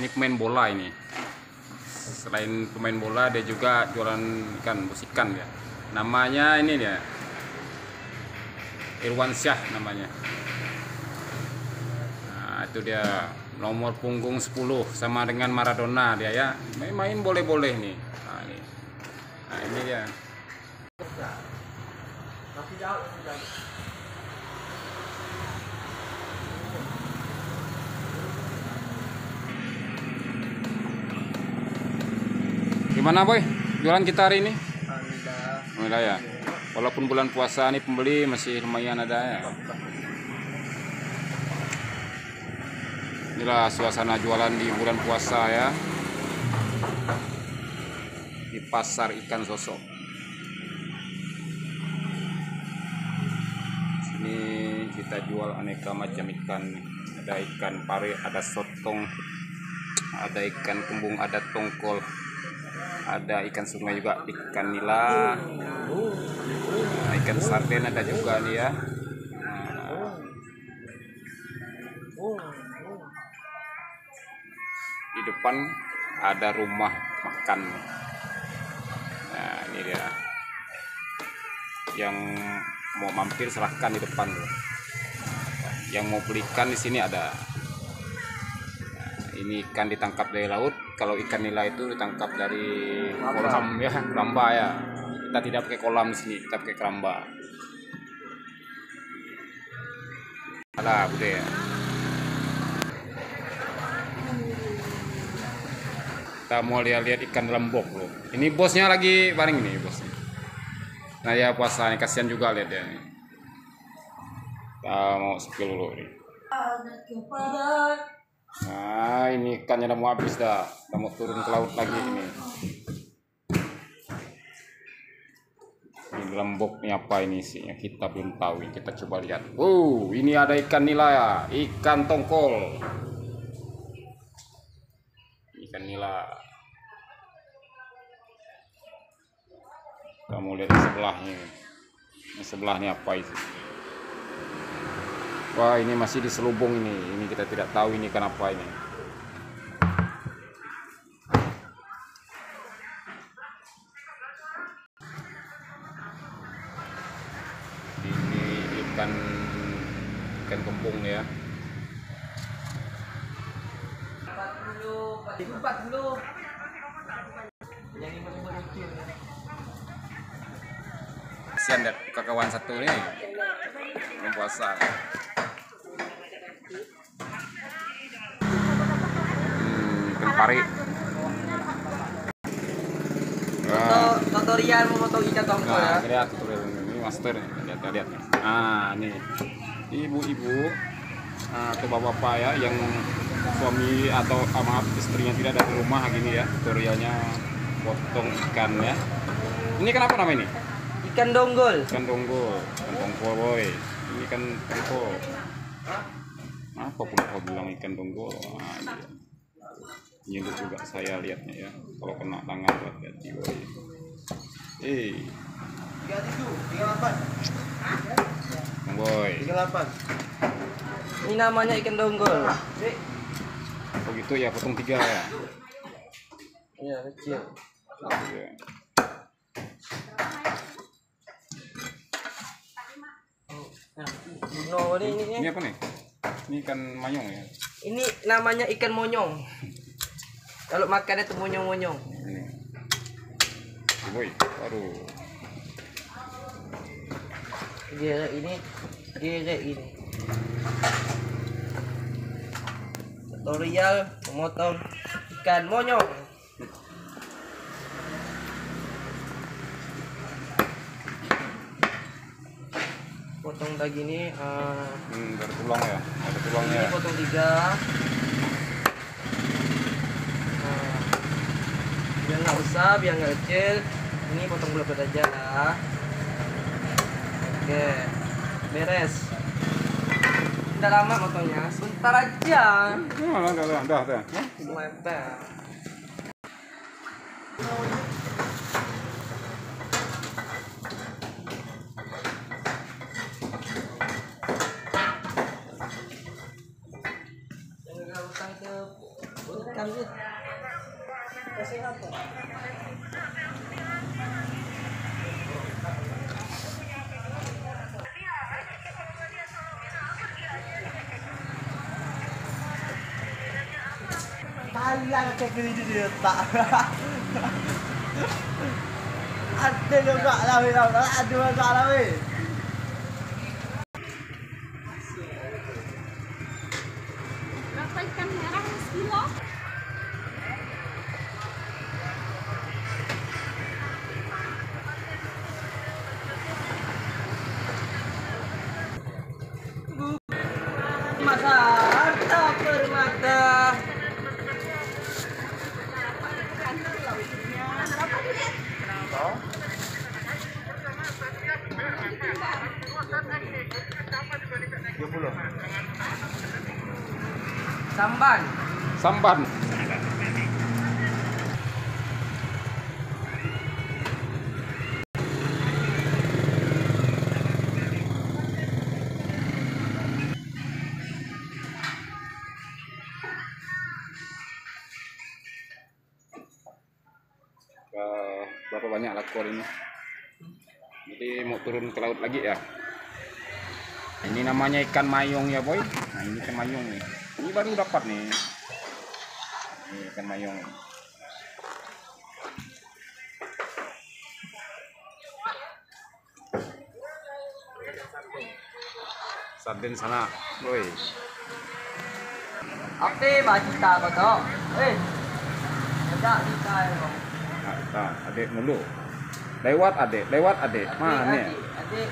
ini pemain bola ini. Selain pemain bola dia juga jualan ikan bus ikan ya namanya ini dia. Irwan Syah namanya. Nah itu dia. Nomor punggung 10 sama dengan Maradona dia ya. Main, main boleh-boleh nih. Nah ini. Nah ini dia gimana boy? Jualan kita hari ini? Alhamdulillah. Ya. Walaupun bulan puasa nih pembeli masih lumayan ada ya. Inilah suasana jualan di bulan puasa ya. Di pasar ikan sosok. Sini kita jual aneka macam ikan. Ada ikan pare ada sotong ada ikan kembung ada tongkol ada ikan sungai juga ikan nila. Nah, ikan sarden ada juga nih ya. Nah, di depan ada rumah makan. Nah ini dia. Yang mau mampir silahkan di depan yang mau beli ikan di sini ada ini ikan ditangkap dari laut. Kalau ikan nila itu ditangkap dari kolam ya keramba ya. Kita tidak pakai kolam di sini kita pakai keramba. Ada bude ya. Kita mau lihat-lihat ikan dalam bok loh ini bosnya lagi paling nih bosnya. Nah ya puasa nih kasihan juga lihat ya kita mau spill dulu nih Nah, ini ikannya udah mau habis dah. Udah mau turun ke laut lagi ini. Ini ini apa ini sih? Kita belum tahu. Kita coba lihat. Oh, ini ada ikan nila ya. Ikan tongkol. Ikan nila. Kamu lihat di sebelahnya. Ini sebelahnya apa itu? Wah ini masih diselubung ini. Ini kita tidak tahu ini kenapa ini. Ini ikan ikan kembung ya. Kasihan deh kawan satu ini. Belum puasa. Pari. Tutorial memotong ikan tongkol ya. Nah, tutorial ini master nih. lihat lihat. Ah, nih. Ibu-ibu ah, atau bapak-bapak ya yang suami atau ah, maaf istrinya tidak ada di rumah gini ya tutorialnya potong ikan ya. Ini kenapa nama ini? Ikan donggol. Ikan tonggo, ikan tonggo boy. Ini kan tonggo. Apa pun kau bilang ikan tonggo? Ah, iya. Nyeluk juga saya lihatnya ya. Kalau kena tangan hati-hati boy. Eh, boy. Ini namanya ikan donggol. Begitu ya, potong tiga ya. Iya, kecil. Iya. Buno ini, ini, Ini ini. apa nih? Ini ikan manyong ya. Ini namanya ikan monyong. Kalau makan itu monyong-monyong. Ini. Boy, baru. Gere ini, gere ini. Tutorial memotong ikan monyong. Potong lagi ini, eh, Hmm, dari tulang ya. Ada tulangnya. ini potong tiga. nggak usah biar nggak kecil. Ini potong bulat aja lah. Oke beres. Tidak lama motonya sebentar aja. Eh, nggak dah dah dah dah dah mantap kesehatan. Talang cek ini dia tak. Ada juga lah, ada juga lah, ada juga lah. Samban. Samban. Berapa banyak lakor ini? Jadi mau turun ke laut lagi ya? Ini namanya ikan mayong ya boy. Nah ini ikan mayong nih. Ini baru dapat nih. Ini ikan mayong. Sarden sana, boy. Apa baju tak kau tahu? Eh, ada di kau. Nah, nah, adik mulu. Lewat adik, lewat adik. Mana? Adik, adik,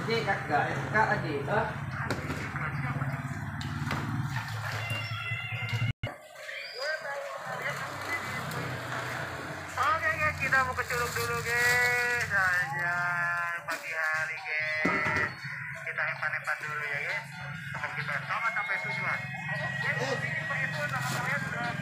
adik kakak, kakak adik. Ah. Kita mau ke Curug dulu guys. Aja pagi hari guys. Kita hepan-hepan dulu ya guys. Sebelum kita sama sampai tujuan. Guys, ini itu saya sudah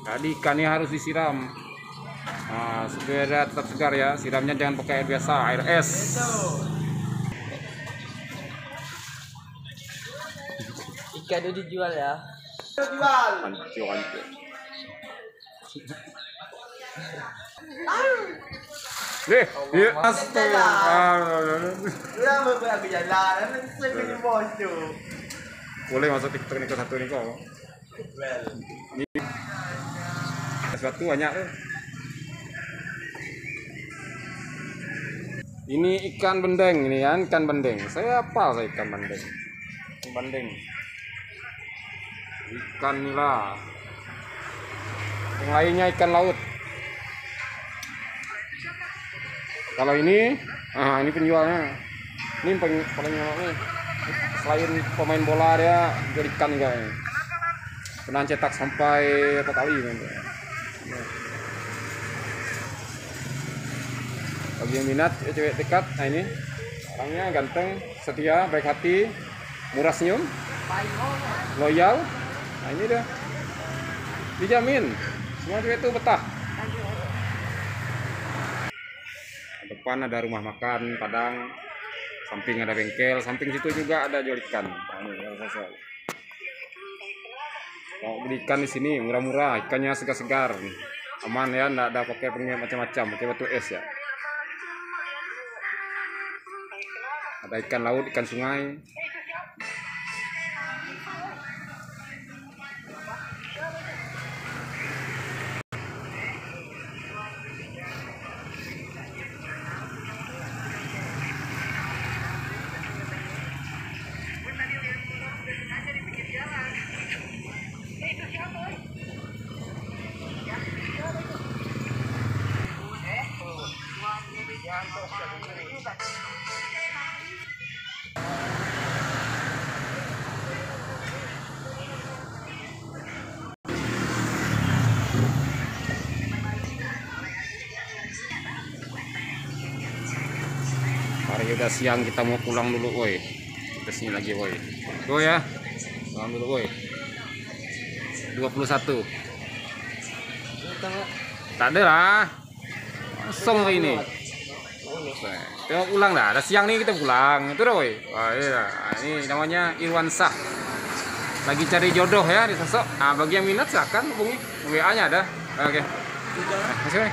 Tadi ikannya harus disiram. Nah, supaya tetap segar ya. Siramnya jangan pakai air biasa, air es. Ikan itu dijual ya. Hancur, hancur. Deh, ya astaga. Beberapa jalan, saya. Boleh masuk TikTok ni kau satu ni kau. Well, Ni sesuatu banyak tu. Ini ikan bendeng ini kan, ikan bendeng. Saya apa saya ikan bendeng? Ikan bendeng. Ikan nila. Yang lainnya ikan laut. Kalau ini, ah ini penjualnya. Ini paling paling nih. Selain pemain bola dia jadi ikan juga. Ini. Pernah cetak sampai berapa kali ini. Bagi yang minat ya, cewek dekat, nah ini orangnya ganteng, setia, baik hati, murah senyum, loyal. Nah ini dia, dijamin semua cewek itu betah. Depan ada rumah makan Padang, samping ada bengkel, samping situ juga ada jual ikan. Nah, sosok. Mau beli ikan di sini murah-murah, ikannya segar-segar, aman ya, nggak ada pakai pengen macam-macam, pakai batu es ya. Ada ikan laut, ikan sungai. Udah siang kita mau pulang dulu, woi. Kita sini lagi, woi. Go ya. Pulang dulu, woi. 21. Tak ada lah. Kosong kayak ini. Tengok pulang dah. Ada siang nih kita pulang. Itu dah, woi. Wah, iya. Nah, ini namanya Irwan Sah. lagi cari jodoh ya di sosok. Nah, bagi yang minat silakan hubungi. WA-nya ada. Oke. Nah, masih.